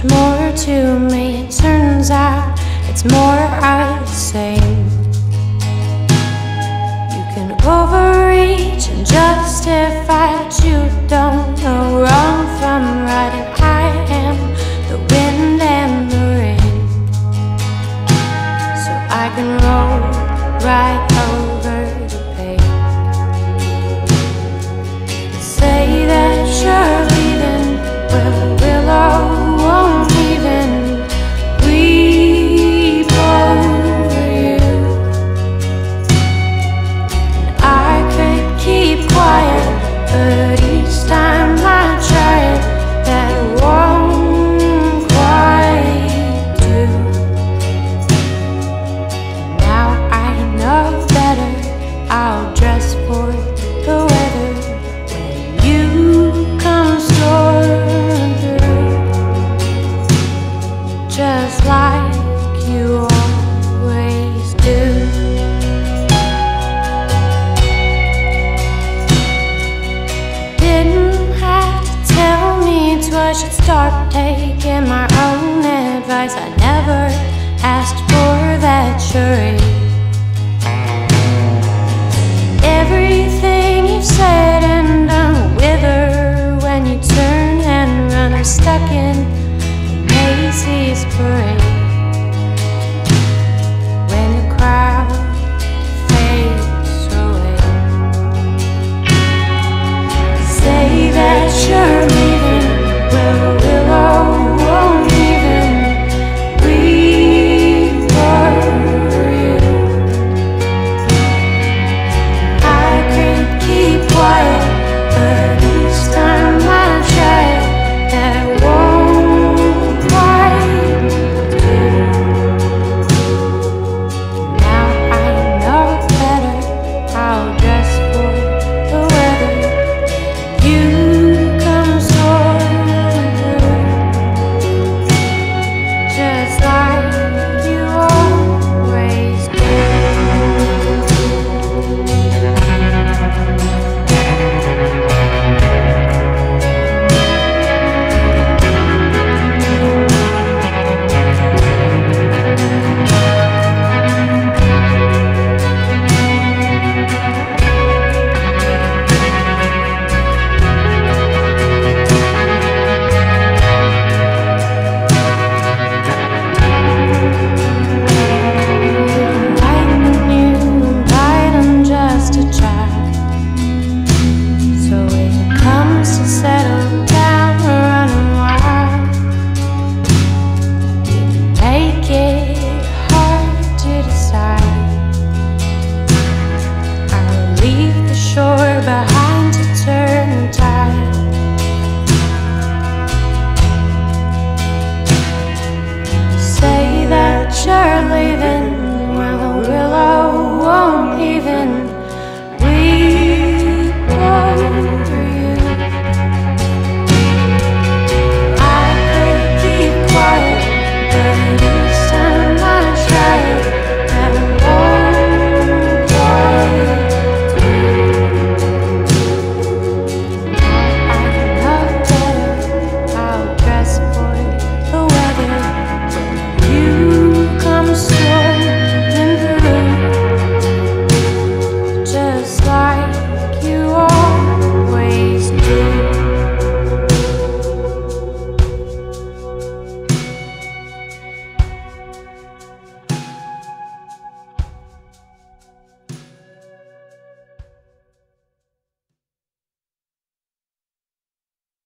There's more to me, it turns out it's more I say. You can over should start taking my own advice. I never asked for that, sure.